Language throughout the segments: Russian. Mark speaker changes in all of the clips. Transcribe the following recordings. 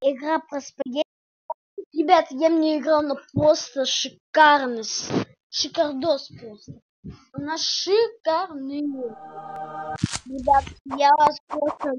Speaker 1: игра про спагетти. Ребят, я мне играл, на просто шикарность. Шикардос просто. Она шикарный. Ребят, я вас просто...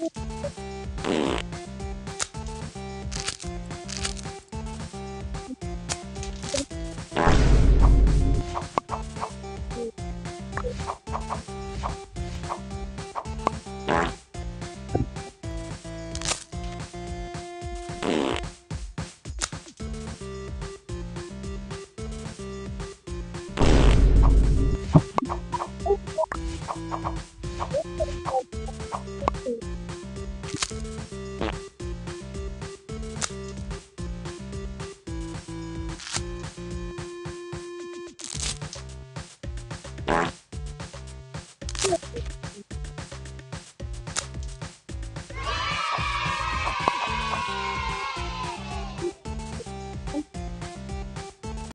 Speaker 1: Yeah.